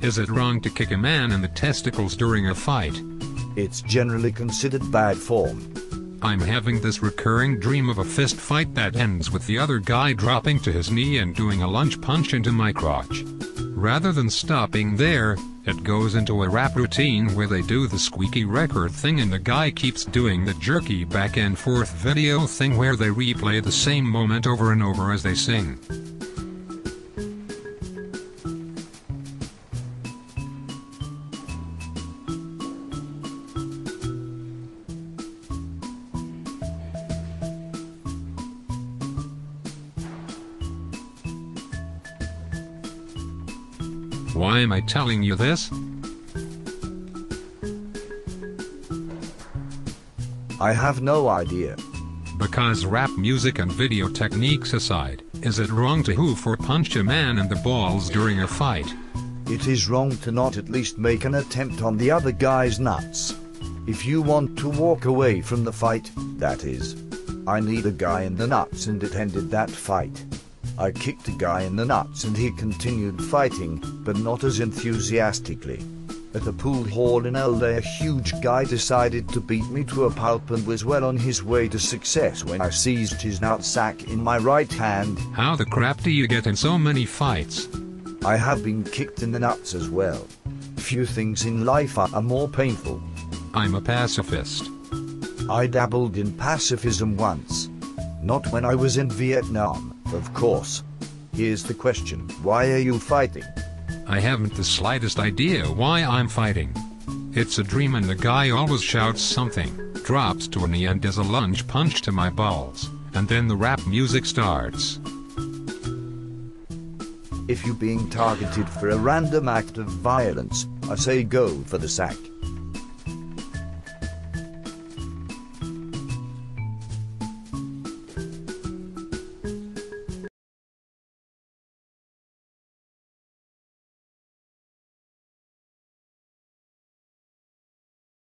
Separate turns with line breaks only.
Is it wrong to kick a man in the testicles during a fight?
It's generally considered bad form.
I'm having this recurring dream of a fist fight that ends with the other guy dropping to his knee and doing a lunge punch into my crotch. Rather than stopping there, it goes into a rap routine where they do the squeaky record thing and the guy keeps doing the jerky back and forth video thing where they replay the same moment over and over as they sing. Why am I telling you this?
I have no idea.
Because rap music and video techniques aside, is it wrong to hoof or punch a man in the balls during a fight?
It is wrong to not at least make an attempt on the other guy's nuts. If you want to walk away from the fight, that is. I kneed a guy in the nuts and it ended that fight. I kicked a guy in the nuts and he continued fighting, but not as enthusiastically. At a pool hall in LA a huge guy decided to beat me to a pulp and was well on his way to success when I seized his nutsack in my right hand.
How the crap do you get in so many fights?
I have been kicked in the nuts as well. Few things in life are, are more painful.
I'm a pacifist.
I dabbled in pacifism once. Not when I was in Vietnam, of course. Here's the question why are you fighting?
I haven't the slightest idea why I'm fighting. It's a dream and the guy always shouts something, drops to a knee and does a lunge punch to my balls, and then the rap music starts.
If you're being targeted for a random act of violence, I say go for the sack.